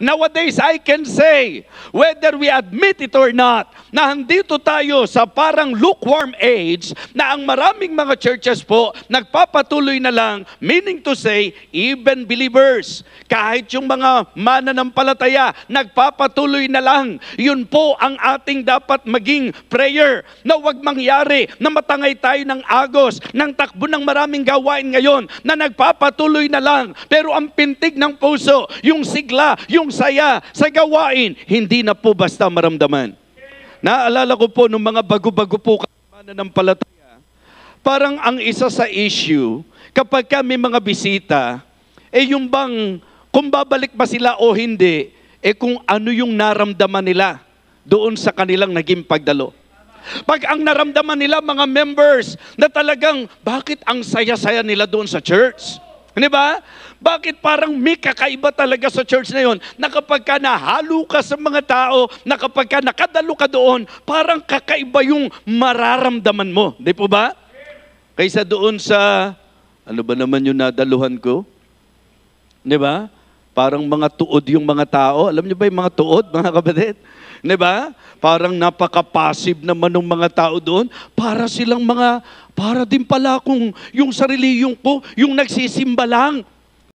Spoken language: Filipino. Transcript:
Nowadays, I can say, whether we admit it or not, na handito tayo sa parang lukewarm age na ang maraming mga churches po nagpapatuloy na lang, meaning to say, even believers, kahit yung mga mananampalataya, nagpapatuloy na lang. Yun po ang ating dapat maging prayer na wag mangyari na matangay tayo ng agos, ng takbo ng maraming gawain ngayon na nagpapatuloy na lang. Pero ang pintig ng puso, yung sigla, yung saya sa gawain, hindi na po basta maramdaman. Naalala ko po nung mga bago-bago po mananampalataya, parang ang isa sa issue, kapag ka may mga bisita, eh yung bang, kung babalik ba sila o hindi, eh kung ano yung naramdaman nila doon sa kanilang naging pagdalo. Pag ang naramdaman nila mga members na talagang bakit ang saya-saya nila doon sa church? Di ba? Bakit parang may kakaiba talaga sa church na yon na kapag ka nahalo ka sa mga tao, na kapag ka nakadalo ka doon, parang kakaiba yung mararamdaman mo. Di po ba? Kaysa doon sa, ano ba naman yung nadaluhan ko? Di ba? Parang mga tuod yung mga tao. Alam niyo ba yung mga tuod, mga kapatid? Di ba? Parang napaka-passive naman ng mga tao doon. Para silang mga, para din pala kung yung sarili yung ko, yung nagsisimba lang.